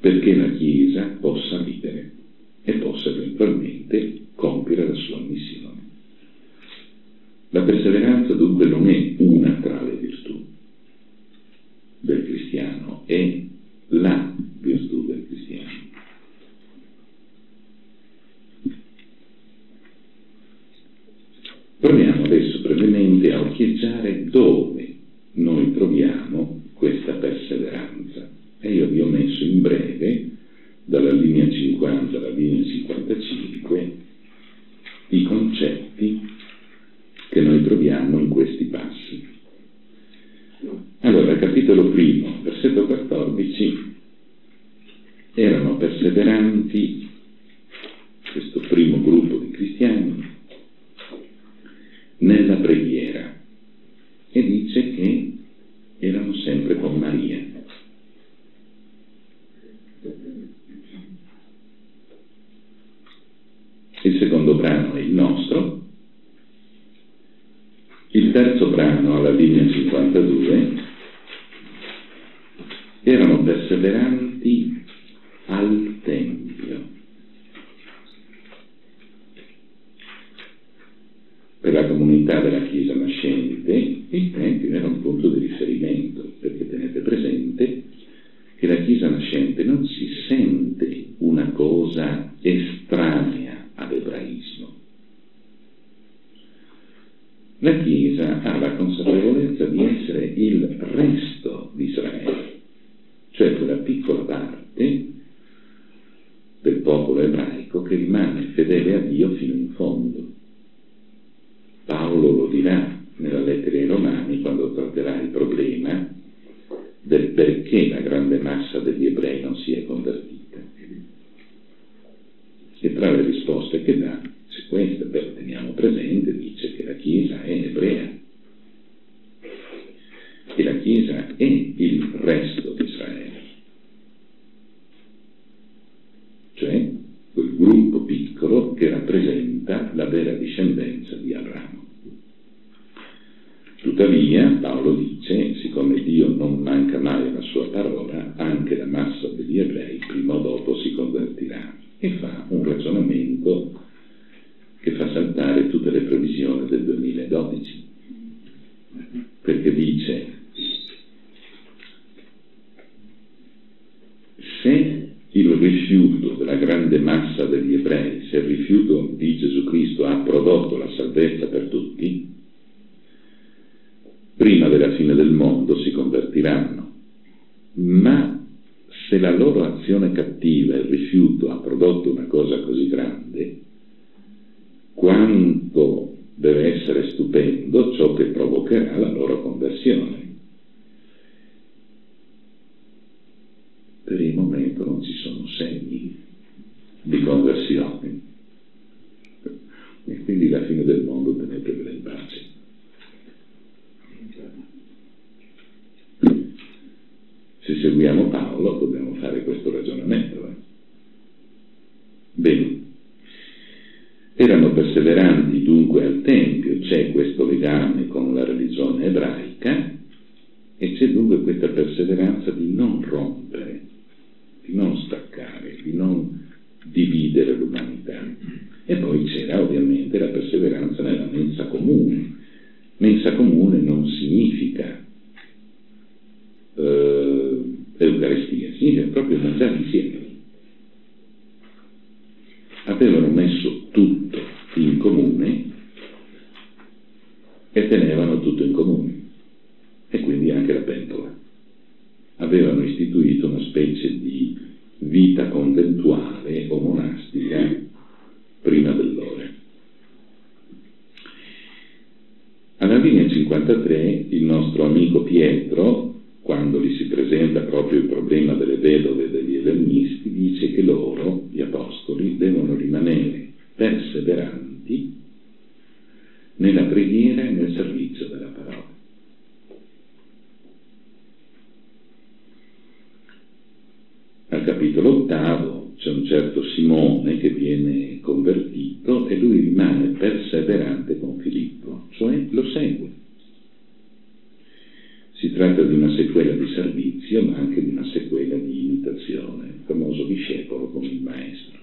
perché la Chiesa possa vivere e possa eventualmente compiere la sua missione. La perseveranza dunque non è una tra le virtù del cristiano, è la virtù del cristiano. Proviamo adesso brevemente a occhieggiare dove noi troviamo questa perseveranza. E io vi ho messo in breve, dalla linea 50 alla linea 55, i concetti che noi troviamo in questi passi. Allora, capitolo primo, versetto 14, erano perseveranti, questo primo gruppo di cristiani, nella preghiera e dice che erano sempre con Maria. Il secondo brano è il nostro, il terzo brano alla linea 52 erano perseveranti al Tempio. Per la comunità della Chiesa nascente il Tempio era un punto di riferimento, perché tenete presente che la Chiesa nascente non si sente una cosa estranea all'ebraismo. La Chiesa ha la consapevolezza di essere il resto di Israele, cioè quella piccola parte del popolo ebraico che rimane fedele a Dio fino in fondo. Paolo lo dirà nella lettera ai Romani quando tratterà il problema del perché la grande massa degli ebrei non si è convertita. E tra le risposte che dà, se questa però teniamo presente, dice che la Chiesa è ebrea. E la Chiesa è il resto di Israele. Cioè quel gruppo piccolo che rappresenta la vera discendenza di Abramo. Tuttavia, Paolo dice, siccome Dio non manca mai alla sua parola, anche la massa degli ebrei prima o dopo si convertirà e fa un ragionamento che fa saltare tutte le previsioni del 2012, perché dice, se il rifiuto della grande massa degli ebrei, se il rifiuto di Gesù Cristo ha prodotto la salvezza per tutti, prima della fine del mondo si convertiranno, ma se la loro azione cattiva, il rifiuto, ha prodotto una cosa così grande, quanto deve essere stupendo ciò che provocherà la loro conversione. Per il momento non ci sono segni di conversione e la fine del mondo tenetevela in pace. Se seguiamo Paolo dobbiamo fare questo ragionamento. Eh? Bene. Erano perseveranti dunque al Tempio, c'è questo legame con la religione ebraica e c'è dunque questa perseveranza di non rompere, di non staccare, di non dividere l'umanità. E poi c'era ovviamente la perseveranza nella mensa comune. Mensa comune non significa eh, Eucaristia, significa proprio mangiare insieme. Avevano messo tutto in comune e tenevano tutto in comune, e quindi anche la pentola. Avevano istituito una specie di vita conventuale o monastica prima dell'ora. Alla linea 53 il nostro amico Pietro quando gli si presenta proprio il problema delle vedove e degli elenisti, dice che loro, gli apostoli, devono rimanere perseveranti nella preghiera e nel servizio della parola. Al capitolo ottavo c'è un certo Simone che viene convertito e lui rimane perseverante con Filippo, cioè lo segue si tratta di una sequela di servizio, ma anche di una sequela di imitazione. discepolo come il maestro.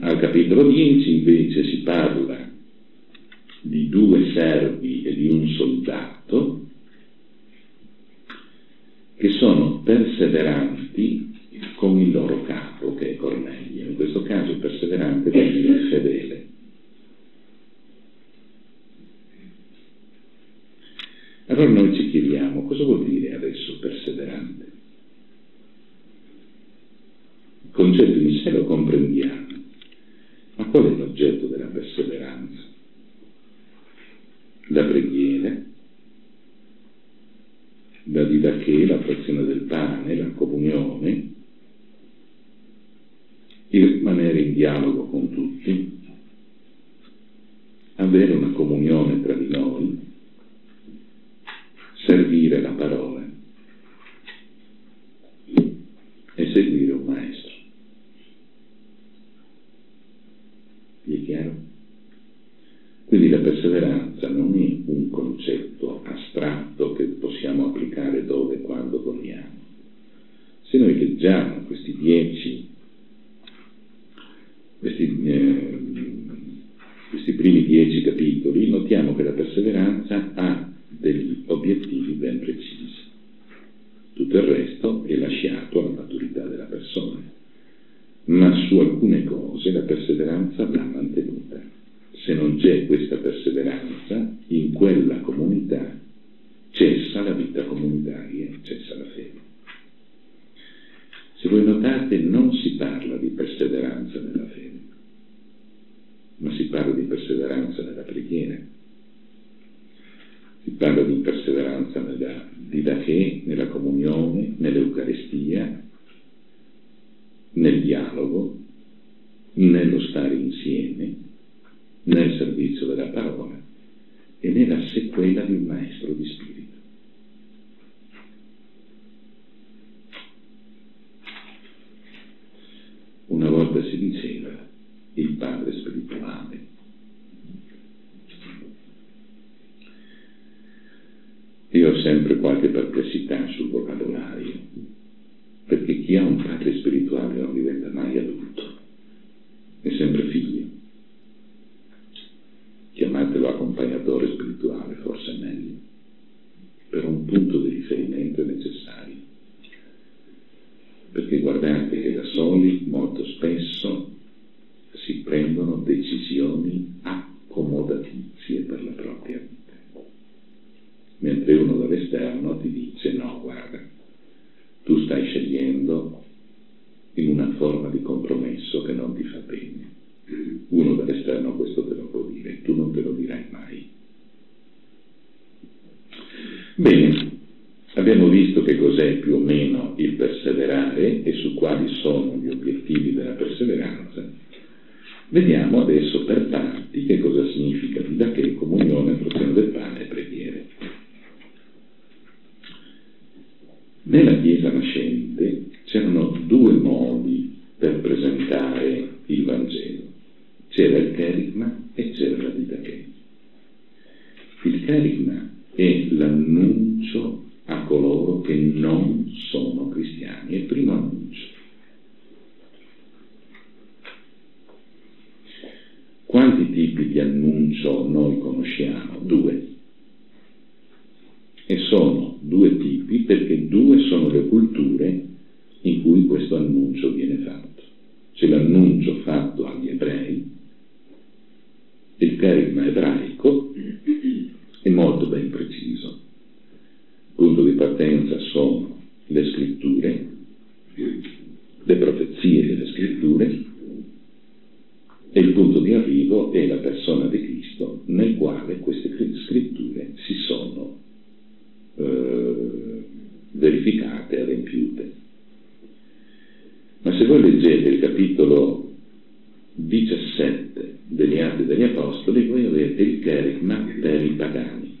Al capitolo 10 invece si parla di due servi e di un soldato che sono perseveranti con il loro capo, che è Cornelio. In questo caso perseverante vuol dire fedele. Allora noi ci chiediamo cosa vuol dire adesso perseverante? Il concetto in sé lo comprendiamo, ma qual è l'oggetto della perseveranza? La preghiera, la didache, la frazione del pane, la comunione, il rimanere in dialogo con tutti, avere una comunione tra di noi, servire la parola e seguire un maestro. Vi è chiaro? Quindi la perseveranza non è un concetto astratto che possiamo applicare dove e quando vogliamo. Se noi leggiamo questi dieci, questi, eh, questi primi dieci capitoli, notiamo che la perseveranza ha degli obiettivi ben precisi. Tutto il resto è lasciato alla maturità della persona, ma su alcune cose la perseveranza va mantenuta. Se non c'è questa perseveranza, in quella comunità cessa la vita comunitaria, cessa la fede. Se voi notate non si parla di perseveranza nella fede, ma si parla di perseveranza nella preghiera si parla di perseveranza nella didache, nella comunione, nell'Eucaristia, nel dialogo, nello stare insieme, nel servizio della parola e nella sequela di un maestro di spirito. Una volta si diceva il padre spirituale Io ho sempre qualche perplessità sul vocabolario, perché chi ha un padre spirituale non diventa mai adulto, è sempre figlio. Chiamatelo accompagnatore spirituale, forse è meglio, per un punto di riferimento necessario. Perché guardate che da soli molto spesso si prendono decisioni accomodatizie per la propria vita mentre uno dall'esterno ti dice no, guarda, tu stai scegliendo in una forma di compromesso che non ti fa bene. Uno dall'esterno questo te lo può dire, tu non te lo dirai mai. Bene, abbiamo visto che cos'è più o meno il perseverare e su quali sono gli obiettivi della perseveranza. Vediamo adesso per parti che cosa significa da che comunione, frazione del pane e preghiere. Nella Chiesa nascente c'erano due modi per presentare il Vangelo. C'era il kerigma e c'era la didache. Il kerigma è l'annuncio a coloro che non sono cristiani, è il primo annuncio. Quanti tipi di annuncio noi conosciamo? Due e sono due tipi perché due sono le culture in cui questo annuncio viene fatto. C'è l'annuncio fatto agli ebrei, carisma ebraico è molto ben preciso. Il punto di partenza sono le scritture, le profezie delle scritture e il punto di arrivo è la persona di Cristo nel quale queste scritture si sono eh, verificate, adempiute. Ma se voi leggete il capitolo 17 degli Atti degli Apostoli, voi avete il cherigma per i pagani.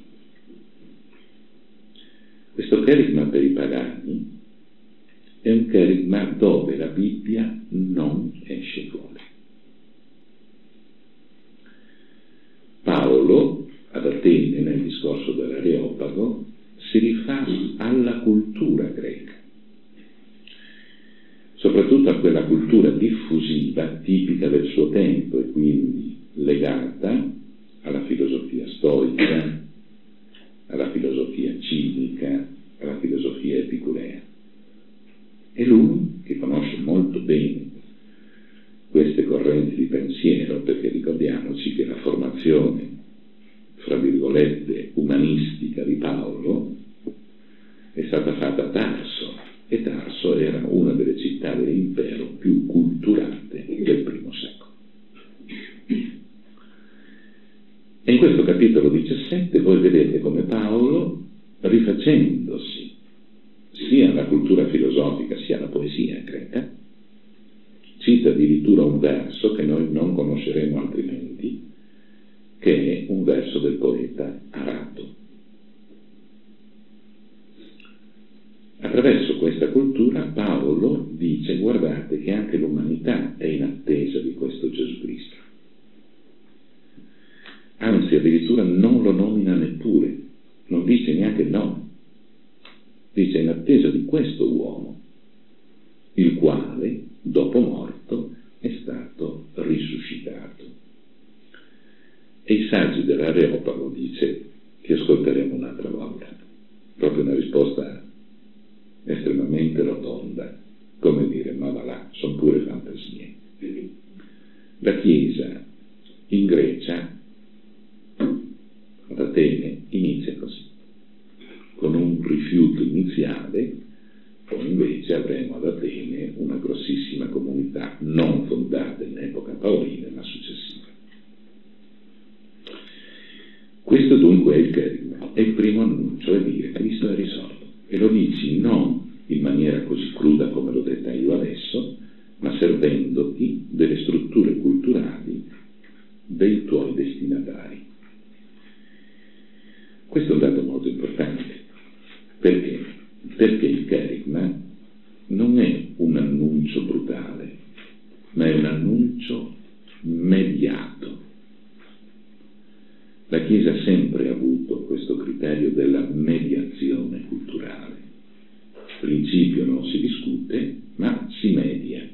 Questo cherigma per i pagani è un cherigma dove la Bibbia non esce fuori. Paolo, ad Atene, nel discorso dell'Areopago, si rifà alla cultura soprattutto a quella cultura diffusiva tipica del suo tempo e quindi legata alla filosofia stoica, alla filosofia cinica, alla filosofia epicurea. E lui, che conosce molto bene queste correnti di pensiero, perché ricordiamoci che la formazione, fra virgolette, umanistica di Paolo è stata fatta a Tarso, delle città dell'impero più culturate del primo secolo. E in questo capitolo 17 voi vedete come Paolo, rifacendosi sia alla cultura filosofica sia alla poesia greca, cita addirittura un verso che noi non conosceremo altrimenti, che è un verso del poeta cultura Paolo dice guardate che anche l'umanità è in attesa di questo Gesù Cristo. Anzi, addirittura non lo nomina neppure, non dice neanche nome. Dice in attesa di questo uomo, il quale, dopo morto, è stato risuscitato. E i saggi dell'Areopago dice che ascolteremo un'altra volta, proprio una risposta estremamente rotonda, come dire, ma va là, sono pure fantasie. La Chiesa in Grecia, ad Atene, inizia così, con un rifiuto iniziale, poi invece avremo ad Atene una grossissima comunità non fondata in epoca paolina, ma successiva. Questo dunque è il kerigma, è il primo annuncio, è dire Cristo è risorto e lo dici non in maniera così cruda come l'ho detta io adesso, ma servendoti delle strutture culturali dei tuoi destinatari. Questo è un dato molto importante. Perché? Perché il kerigma non è un annuncio brutale, ma è un annuncio mediato. La Chiesa ha sempre avuto questo criterio della mediazione culturale. Il principio non si discute, ma si media.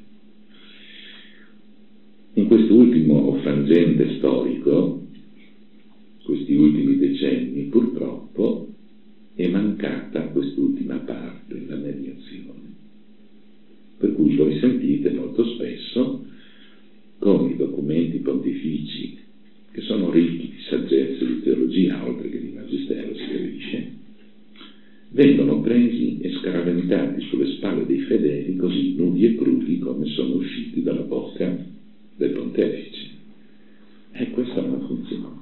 In quest'ultimo frangente storico, questi ultimi decenni, purtroppo è mancata quest'ultima parte, la mediazione. Per cui voi sentite molto spesso con i documenti pontifici che sono ricchi di saggezza, di teologia, oltre che di magistero, si capisce, vengono presi e scaraventati sulle spalle dei fedeli così nudi e crudi come sono usciti dalla bocca del pontefice. E questa non funziona.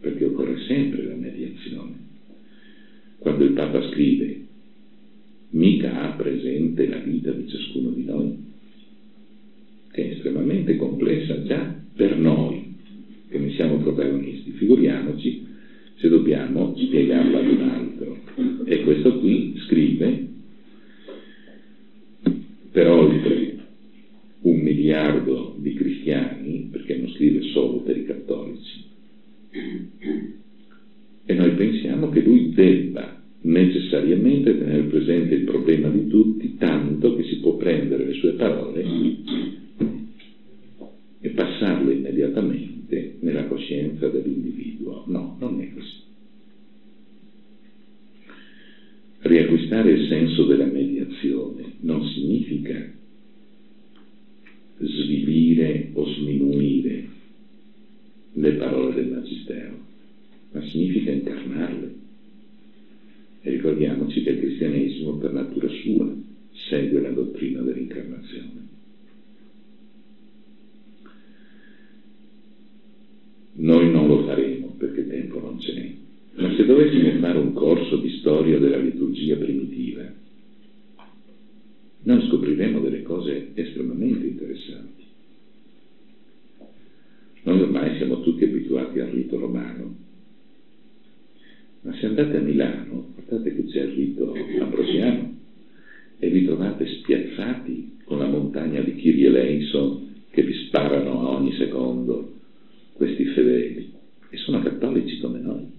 Perché occorre sempre la mediazione. Quando il Papa scrive, mica ha presente la vita di ciascuno di noi, estremamente complessa già per noi, che ne siamo protagonisti. Figuriamoci se dobbiamo spiegarla ad un altro. E questo qui scrive per oltre un miliardo di cristiani, perché non scrive solo per i cattolici. E noi pensiamo che lui debba necessariamente tenere presente il problema di tutti, tanto che si può prendere le sue parole immediatamente nella coscienza dell'individuo. No, non è così. Riacquistare il senso della mediazione non significa svilire o sminuire le parole del Magistero, ma significa incarnarle. E ricordiamoci che il cristianesimo per natura sua segue la dottrina dell'incarnazione. Noi non lo faremo perché tempo non ce n'è, ma se dovessimo fare un corso di storia della liturgia primitiva, noi scopriremo delle cose estremamente interessanti. Noi ormai siamo tutti abituati al rito romano, ma se andate a Milano, guardate che c'è il rito ambrosiano e vi trovate spiazzati con la montagna di eleison che vi sparano a ogni secondo questi fedeli e sono cattolici come noi.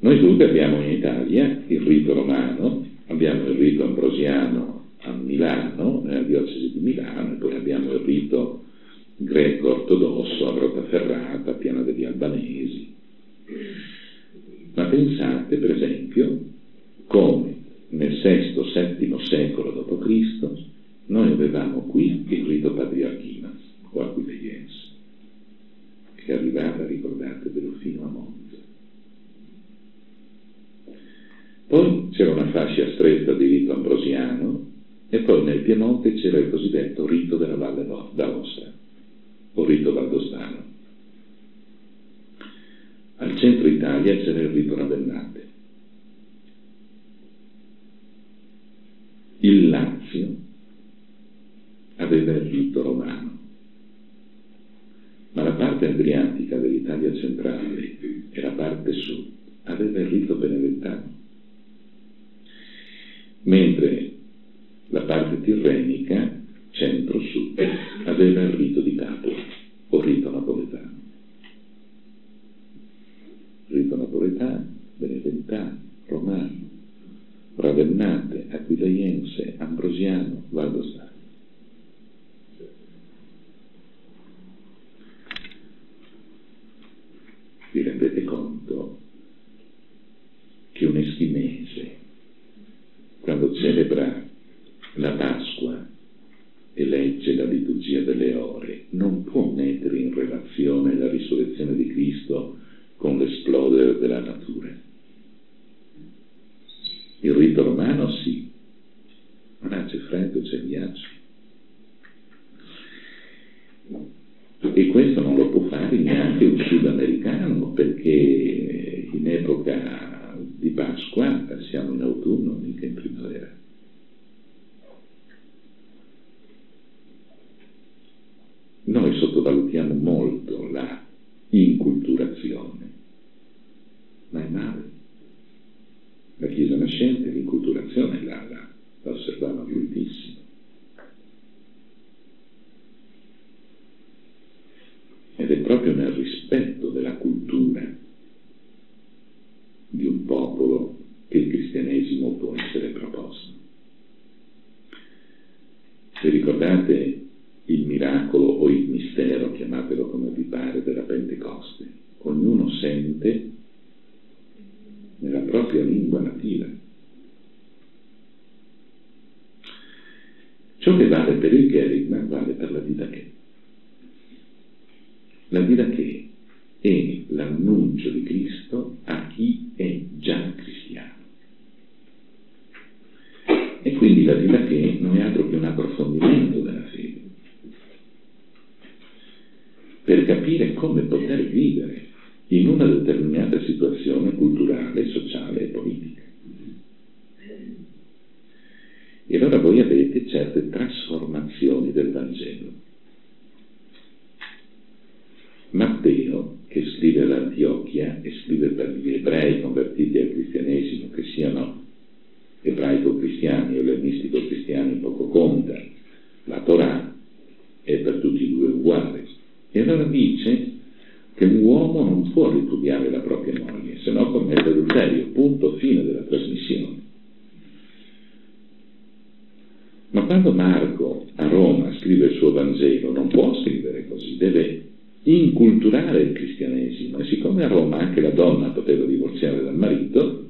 Noi dunque abbiamo in Italia il rito romano, abbiamo il rito ambrosiano a Milano, nella diocesi di Milano, e poi abbiamo il rito greco-ortodosso a Grottaferrata, Piana degli Albanesi. Ma per esempio, come nel VI-VII secolo d.C. noi avevamo qui il rito patriarchino, o aquileiense, che arrivava, ricordatevelo, fino a Monza. Poi c'era una fascia stretta di rito ambrosiano e poi nel Piemonte c'era il cosiddetto rito della Valle d'Aosta, o rito valdostano. Al centro Italia c'era il rito ravennate. Se ricordate il miracolo o il mistero, chiamatelo come vi pare, della Pentecoste, ognuno sente nella propria lingua nativa. Ciò che vale per il Kerigma vale per la Didache. La Didache è l'annuncio di Cristo a chi è già cristiano. E quindi la Didache non è altro che un approfondimento della fede, per capire come poter vivere in una determinata situazione culturale, sociale e politica. E allora voi avete certe trasformazioni del Vangelo. Matteo, che scrive all'Antiochia e scrive per gli ebrei convertiti al cristianesimo, che siano ebraico-cristiani o ellenistico-cristiani, poco conta, la Torah è per tutti e due uguale. E allora dice che l'uomo non può ripudiare la propria moglie, se no commette adulterio, punto, fine della trasmissione. Ma quando Marco a Roma scrive il suo Vangelo, non può scrivere così, deve inculturare il cristianesimo e siccome a Roma anche la donna poteva divorziare dal marito,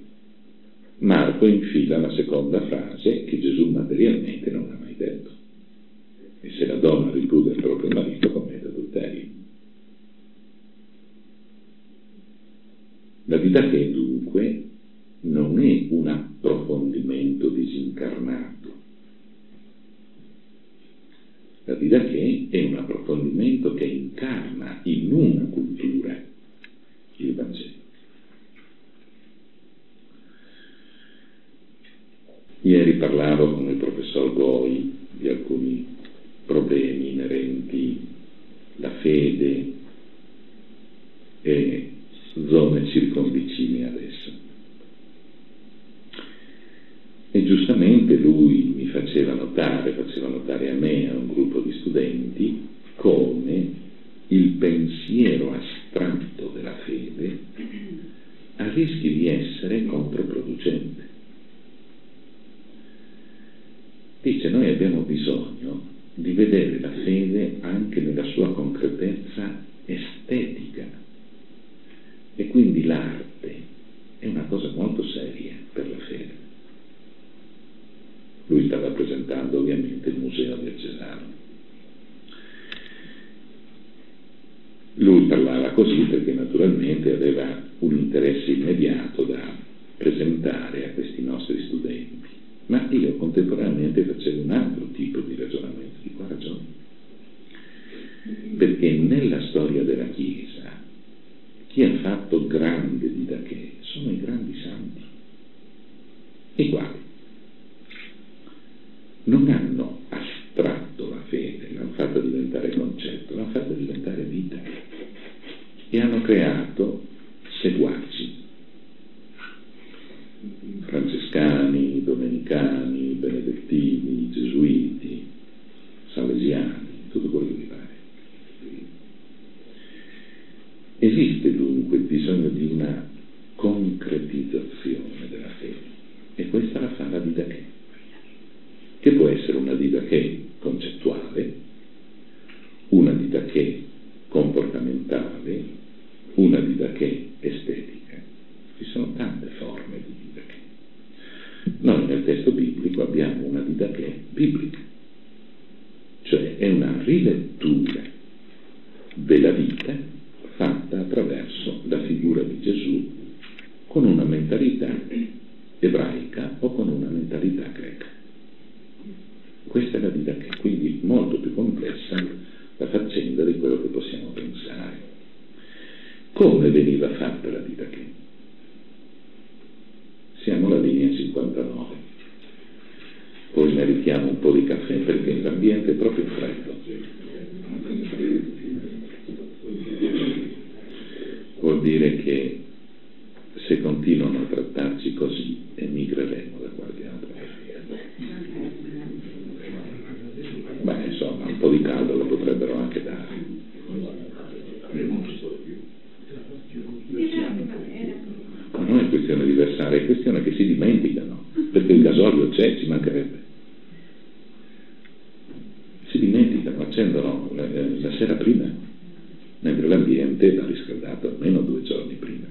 Marco infila la seconda frase che Gesù materialmente non ha mai detto. E se la donna ripudia il proprio marito commette adulterio. La vita che dunque non è un approfondimento disincarnato. La vita che è un approfondimento che incarna in una cultura il Vangelo. Ieri parlavo con il professor Goi di alcuni problemi inerenti alla fede e zone circonvicine ad essa. E giustamente lui mi faceva notare, faceva notare a me, a un gruppo di studenti, come il pensiero astratto della fede ha rischi di essere controproducente. Dice, noi abbiamo bisogno di vedere la fede anche nella sua concretezza canami Come veniva fatta la didache? Siamo alla linea 59. Poi meritiamo un po' di caffè perché l'ambiente è proprio freddo. Vuol dire che se continuano a trattarci così emigreremo da qualche altra parte. Beh, insomma, un po' di caldo lo potrebbero anche dare. Ma non è questione di versare, è questione che si dimenticano, perché il gasolio c'è, ci mancherebbe. Si dimenticano, accendono la, la sera prima, mentre l'ambiente va riscaldato almeno due giorni prima.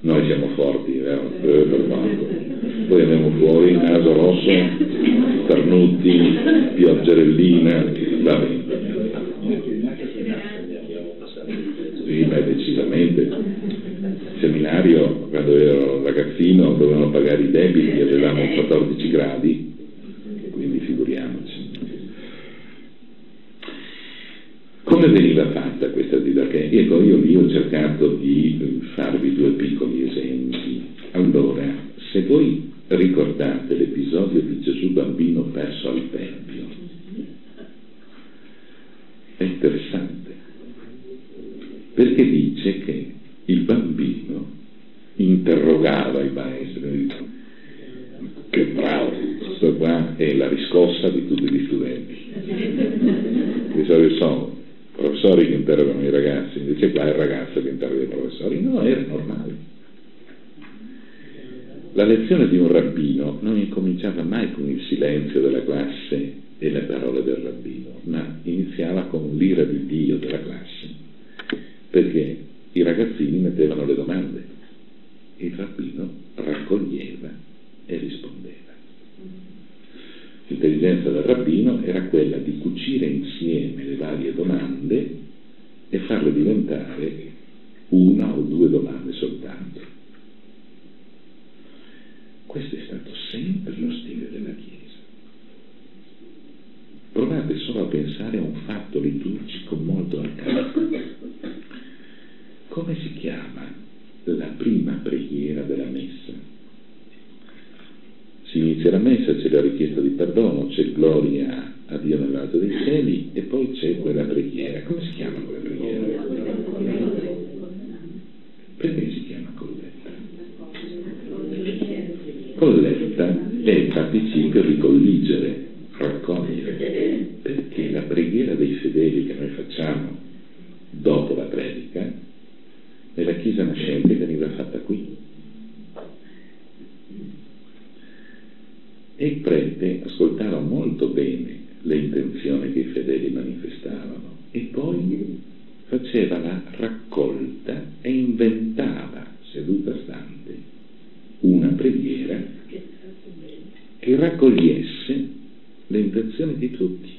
Noi siamo forti, vero? Eh, per. Poi andiamo fuori, naso rosso, starnuti, pioggerellina, bene. Sì, beh, decisamente. Il seminario, quando ero ragazzino, dovevano pagare i debiti, avevamo 14 gradi, quindi figuriamoci. Come veniva fatta questa didache? Ecco, io lì ho cercato di farvi due piccoli esempi. Allora, se voi ricordate l'episodio di Gesù bambino perso al Tempio, è interessante, perché dice che il bambino interrogava i maestri, che bravo, questo qua è la riscossa di tutti gli studenti. Solito sono professori che interrogano i ragazzi, invece qua è il ragazzo che interroga i professori. No, era normale. La lezione di un rabbino non incominciava mai con il silenzio della classe e le parole del rabbino, ma iniziava con l'ira di Dio della classe, perché i ragazzini mettevano le domande, il rabbino raccoglieva e rispondeva. L'intelligenza del rabbino era quella di cucire insieme le varie domande e farle diventare una o due domande soltanto. Questo è stato sempre lo stile della Chiesa. Provate solo a pensare a un fatto liturgico molto arcaico. Come si chiama la prima preghiera della messa? Inizia la messa, c'è la richiesta di perdono, c'è gloria a Dio nell'alto dei cieli e poi c'è quella preghiera. Come si chiama quella preghiera? Perché si chiama colletta? Colletta è il participio ricolligere, raccogliere, perché la preghiera dei fedeli che noi facciamo dopo la predica, nella Chiesa nascente veniva fatta qui E il prete ascoltava molto bene le intenzioni che i fedeli manifestavano e poi faceva la raccolta e inventava, seduta stante, una preghiera che raccogliesse le intenzioni di tutti.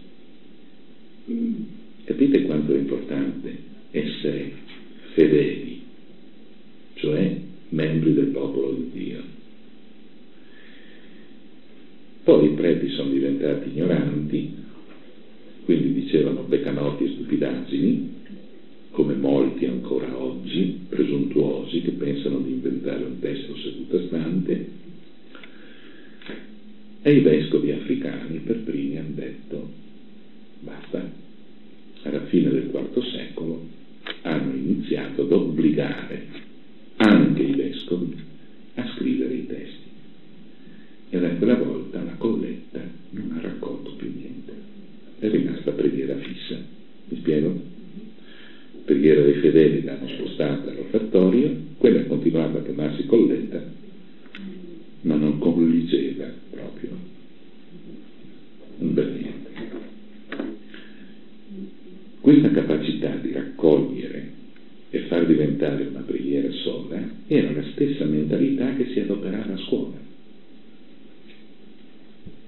Capite quanto è importante essere fedeli, cioè membri del popolo di Dio. Poi i preti sono diventati ignoranti, quindi dicevano beccanotti e stupidaggini, come molti ancora oggi, presuntuosi, che pensano di inventare un testo seduta stante, e i vescovi africani per primi hanno detto basta. Alla fine del IV secolo hanno iniziato ad obbligare anche i vescovi a scrivere i testi. E da quella volta la colletta non ha raccolto più niente. È rimasta preghiera fissa. Mi spiego? Preghiera dei fedeli l'hanno spostata all'offertorio, quella ha continuato a chiamarsi colletta, ma non colligeva proprio un bel niente. Questa capacità di raccogliere e far diventare una preghiera sola era la stessa mentalità che si adoperava a scuola.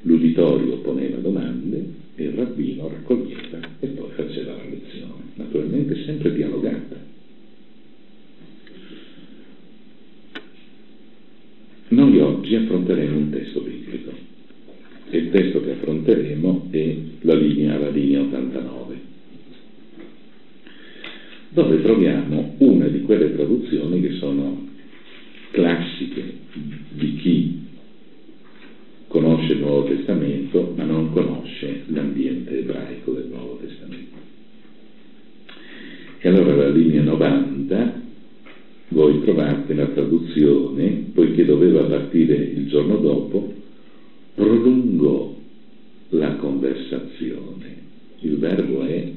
L'uditorio poneva domande e il rabbino raccoglieva e poi faceva la lezione, naturalmente sempre dialogata. Noi oggi affronteremo un testo biblico e il testo che affronteremo è la linea, la linea 89, dove troviamo una di quelle traduzioni che sono classiche di chi conosce il Nuovo Testamento ma non conosce l'ambiente ebraico del Nuovo Testamento. E allora la linea 90 voi trovate la traduzione, poiché doveva partire il giorno dopo, prolungò la conversazione. Il verbo è